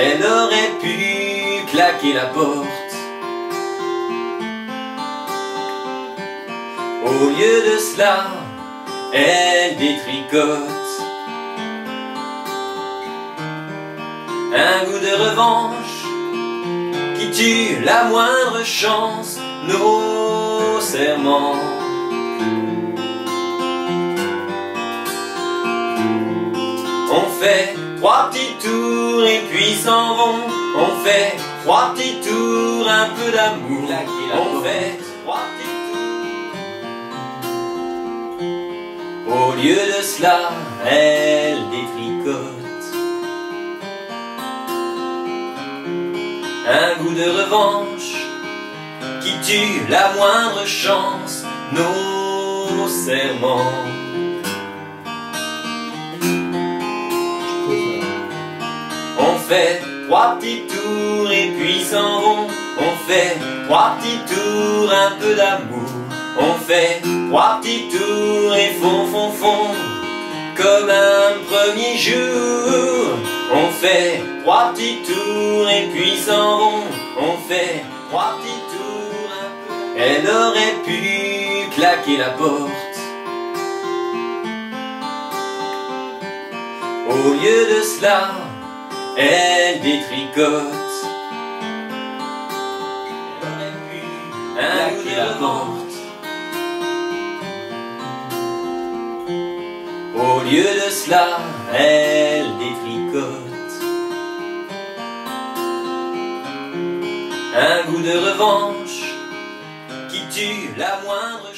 Elle aurait pu claquer la porte. Au lieu de cela, elle détricote. Un goût de revanche qui tue la moindre chance, nos serments. On fait trois petits tours et puis s'en vont. On fait trois petits tours, un peu d'amour. On fait trois petits tours. Au lieu de cela, elle détricote. Un goût de revanche qui tue la moindre chance, nos serments. Fait trois petits tours et puis s'en vont. On fait trois petits tours, un peu d'amour. On fait trois petits tours et fond, fond, fond. Comme un premier jour. On fait trois petits tours et puis s'en vont. On fait trois petits tours. Elle aurait pu claquer la porte. Au lieu de cela, elle détricote. Un coup de revanche. Au lieu de cela, elle détricote. Un goût de revanche qui tue la moindre